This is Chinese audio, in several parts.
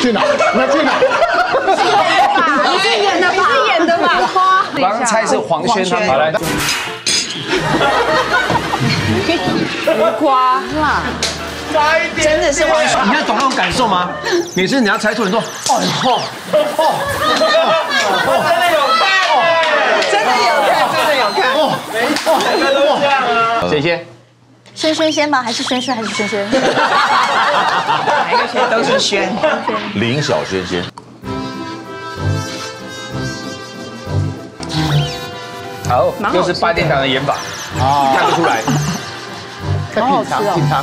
去哪？你要去哪？你是演的吧？你是演的吧？花，我刚刚猜是黄轩他们。好来，胡瓜辣，真的是黄轩。你要懂那种感受吗？每次你要猜错，你说哦哦哦，真的有看，真的有看，真的有看哦没错。谁先？轩轩先吗？还是轩轩？还是轩轩？哪一个轩都是轩。林小轩先。好，又是八点档的演法，看不出来。在品尝品尝。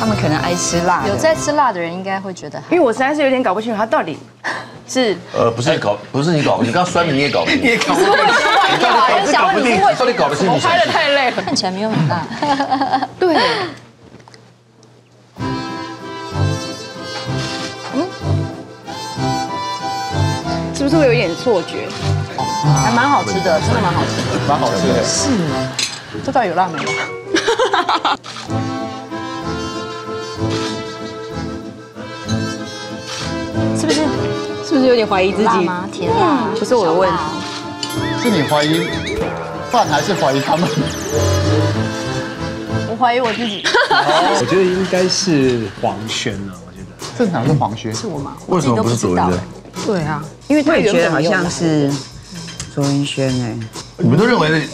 他们可能爱吃辣，有在吃辣的人应该会觉得，因为我实在是有点搞不清楚他到底是呃，不是你搞，不是你搞，你刚刚酸的你也搞不清，你也搞不我很想问你是为到底搞不清楚谁？拍的太累了。看起来没有很大，对，是不是会有点错觉？还蛮好吃的，真的蛮好吃的。蛮好吃的。这到底有辣没有？有点怀疑自己？辣吗？甜辣？不是我的问题。是你怀疑饭还是怀疑他们？我怀疑我自己。我觉得应该是黄轩呢，我觉得。正常是黄轩，是我吗？为什么不是左文的？对啊，因为他觉得好像是卓文萱哎，你们都认为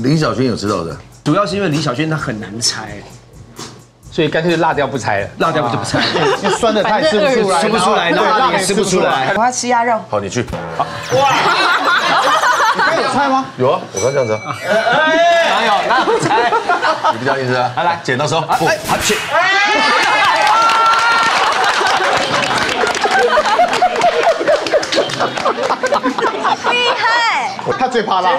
林小轩有知道的？主要是因为李小轩他很难猜，所以干脆就辣掉不拆了，辣掉就不猜，因为酸的他也吃不出来，吃不出来，对辣也吃不出来。我要吃鸭肉。好，你去。哇 你有菜吗？有啊，我刚这样子啊。哪有？哪有菜？你不这样意思啊？来来剪刀手，不，好去。最怕辣，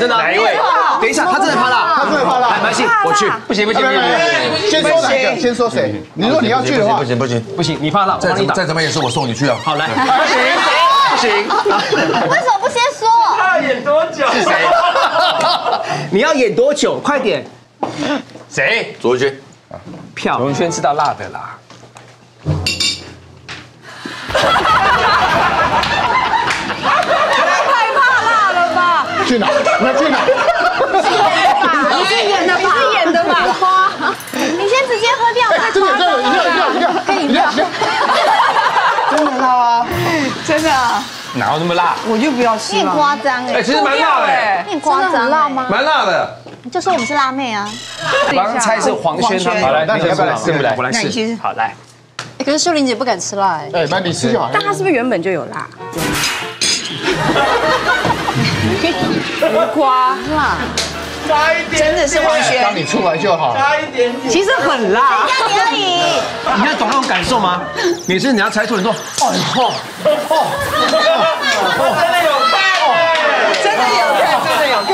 真的哪一位？等一下，他真的怕辣，他真的怕辣。没关系，我去。不行不行不行不行先说哪一个？先说谁？你说你要去的话不，行不行，不行，你怕辣，再怎么。再怎么也是我送你去啊。好来，不行不行，为什么不先说？他要演多久是谁？你要演多久？快点。谁？卓文轩，票。卓文轩知道辣的啦。去哪？你要去哪？你是演的吧？你是演的吧？花，你先直接喝掉吧。这个这个饮料饮料饮料，可以饮料。真的辣啊！真的啊，哪有那么辣？我就不要吃你很了。夸张哎，其实蛮辣的，你很夸张辣吗？蛮辣的。你就说我们是辣妹啊。我刚刚猜是黄轩他们。好来，那你要不要来试我来，试。好来，可是秀玲姐不敢吃辣哎。哎，那你吃就好。但他是不是原本就有辣？胡瓜辣，真的是黄轩。当你出来就好。加一点点其实很辣。那你而已。你要懂那种感受吗？每次你要猜错，你说哦哦哦，真的有看，真的有看。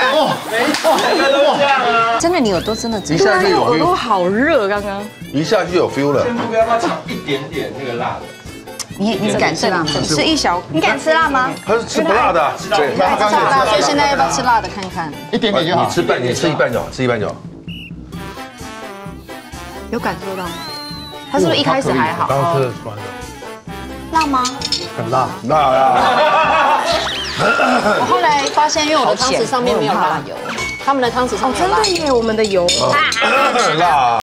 真的，你耳朵真的真一下就有耳朵好热，刚刚。一下就有 feel 了。你你敢吃辣吗？吃一小，你敢吃辣吗？他是吃不辣的啊，对，他刚超辣，所以现在要不要吃辣的看看？一点点就好你。吃半，你吃一半就好，吃一半就好。有感受到吗？他是不是一开始还好？刚刚吃的酸的，辣吗？很辣。辣啦！我后来发现，因为我的汤匙上面没有辣油，他们的汤匙上面有辣油。耶，我们的油很 辣啊。